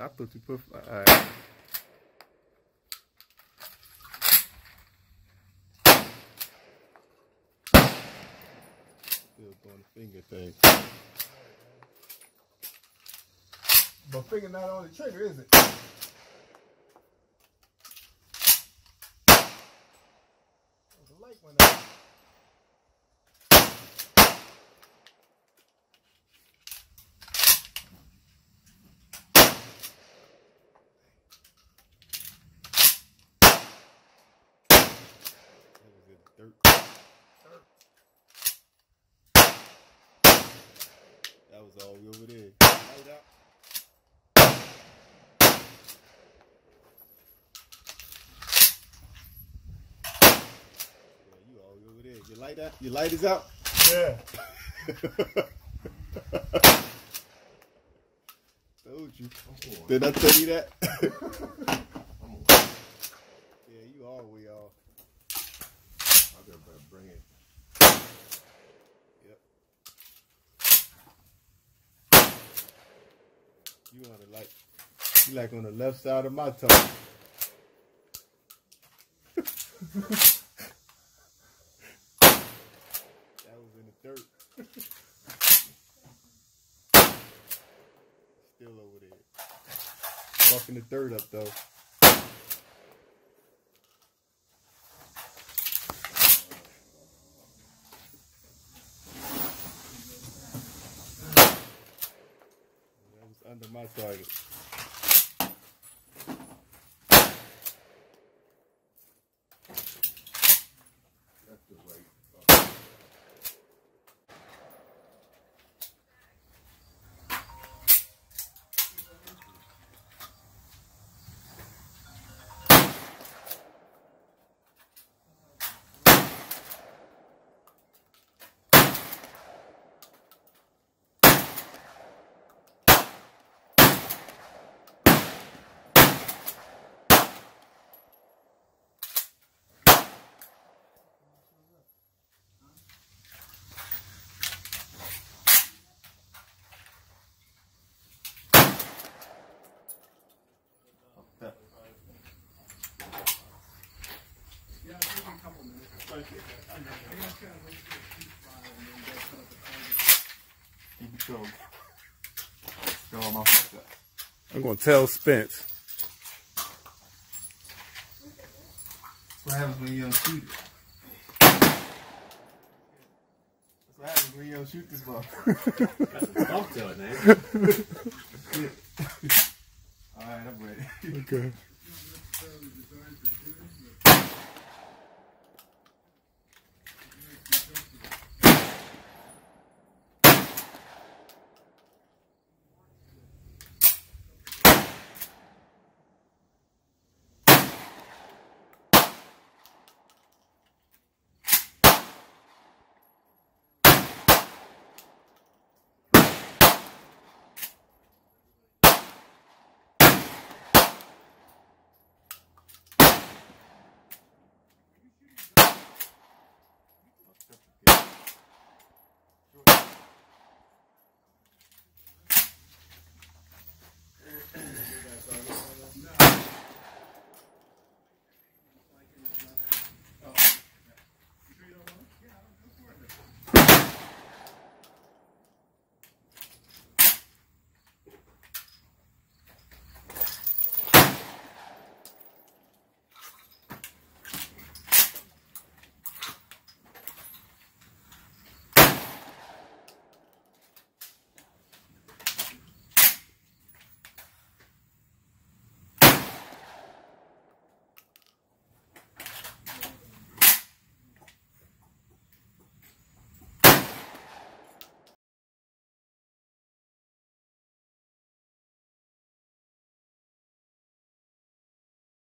I thought you put. All right. Still doing the finger thing. But finger not on the trigger, is it? The light went out. That was in the dirt. All we over there. Light up. Yeah, you all the way over there. Your light out? Your light is out? Yeah. Told you. Did I tell you that? yeah, you all way off. I better bring it. You on the like you like on the left side of my tongue. that was in the dirt. Still over there. Fucking the dirt up though. Under my target. I'm gonna tell Spence. What happens when you don't shoot it. That's what happens when you don't shoot this ball. Talk to it, man. Alright, I'm ready. Okay.